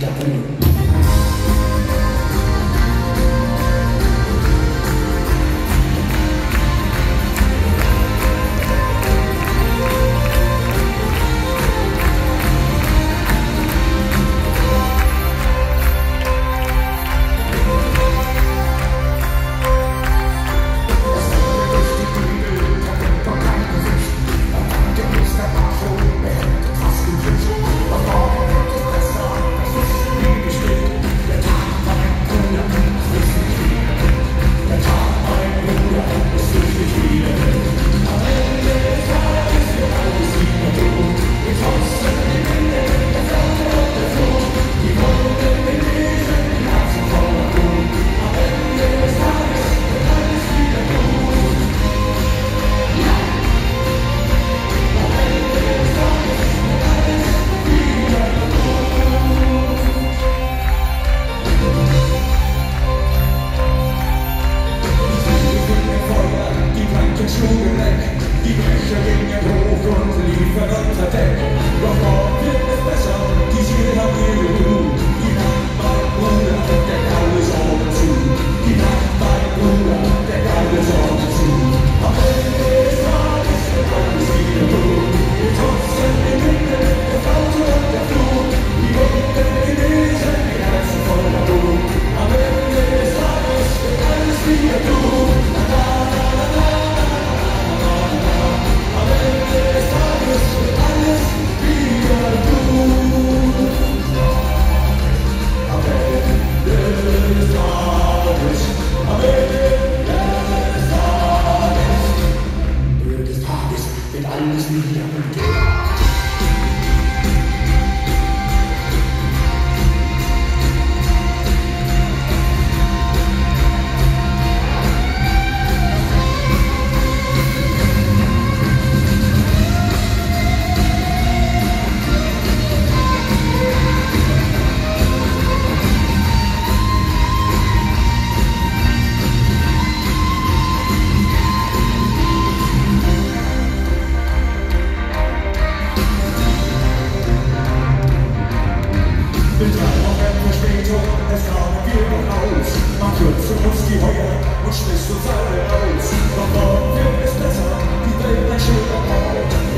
vida também.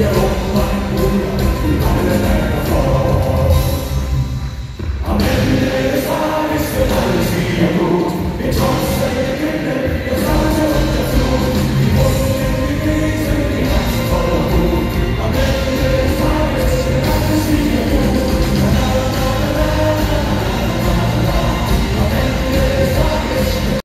Yeah.